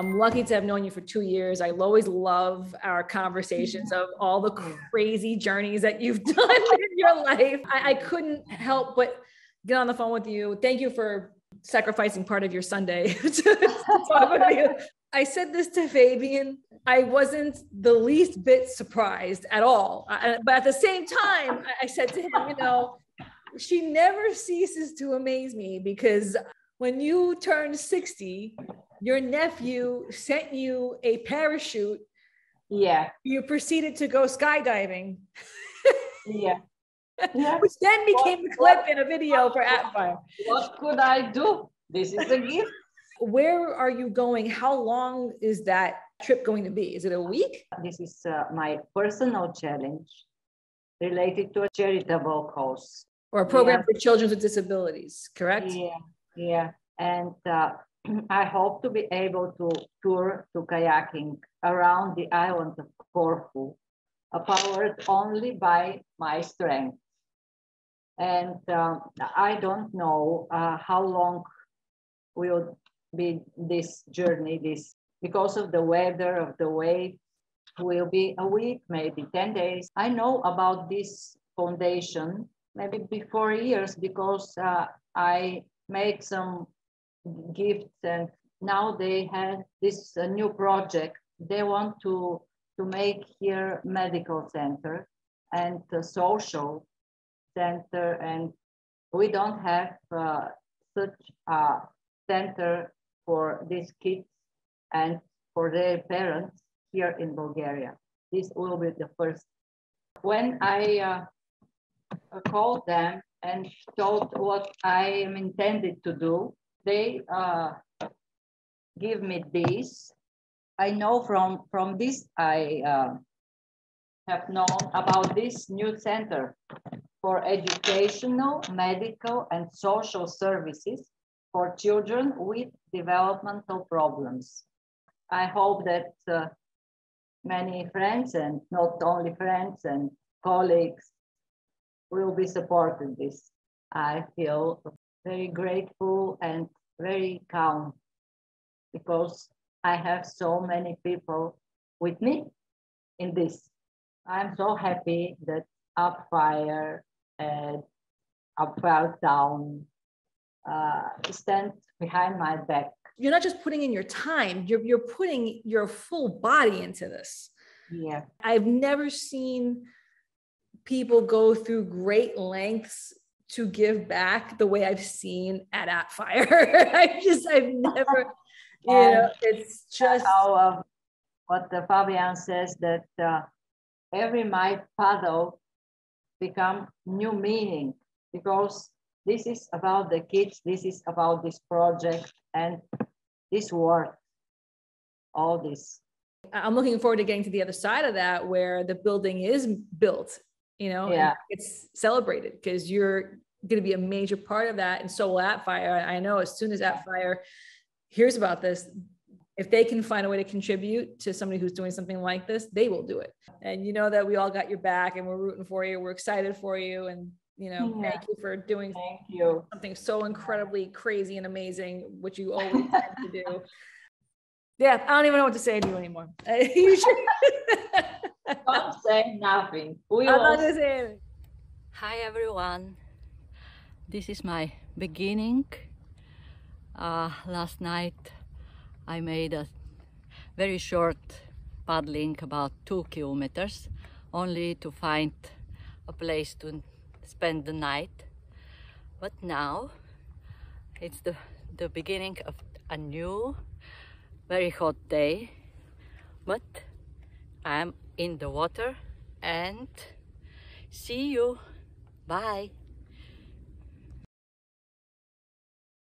I'm lucky to have known you for two years. I always love our conversations of all the crazy journeys that you've done in your life. I, I couldn't help but get on the phone with you. Thank you for sacrificing part of your Sunday to, talk with you. I said this to Fabian. I wasn't the least bit surprised at all. I, but at the same time, I said to him, you know, she never ceases to amaze me because when you turned 60, your nephew sent you a parachute. Yeah. You proceeded to go skydiving. yeah. yeah. Which then became what, a clip what, in a video for Appfire. What could I do? This is a gift. Where are you going? How long is that trip going to be? Is it a week? This is uh, my personal challenge related to a charitable cause. Or a program yeah. for children with disabilities, correct? Yeah, yeah. And uh, I hope to be able to tour to kayaking around the island of Corfu, powered only by my strength. And um, I don't know uh, how long will be this journey, this because of the weather, of the way, will be a week, maybe 10 days. I know about this foundation maybe before years because uh, I make some gifts and now they have this uh, new project. They want to, to make here medical center and social center and we don't have uh, such a center for these kids and for their parents here in Bulgaria. This will be the first. When I uh, called them and told what I am intended to do, they uh, give me this. I know from, from this, I uh, have known about this new center for educational, medical, and social services for children with developmental problems. I hope that uh, many friends and not only friends and colleagues will be supporting this. I feel very grateful and very calm because I have so many people with me in this. I'm so happy that Appfire and Appfire Town uh, stand behind my back. You're not just putting in your time, you're, you're putting your full body into this. Yeah. I've never seen people go through great lengths to give back the way I've seen at Appfire. I just, I've never, you know, it's just how uh, what the Fabian says that uh, every my paddle become new meaning because this is about the kids, this is about this project and this work, all this. I'm looking forward to getting to the other side of that where the building is built you know, yeah. it's celebrated because you're going to be a major part of that. And so will Appfire. I know as soon as Appfire hears about this, if they can find a way to contribute to somebody who's doing something like this, they will do it. And you know that we all got your back and we're rooting for you. We're excited for you. And, you know, yeah. thank you for doing thank you. something so incredibly crazy and amazing, which you always tend to do. Yeah, I don't even know what to say to you anymore. you should. Don't say nothing. We I'm not gonna say anything. Hi everyone. This is my beginning. Uh, last night I made a very short paddling about two kilometers only to find a place to spend the night. But now it's the, the beginning of a new very hot day but I'm in the water and see you. Bye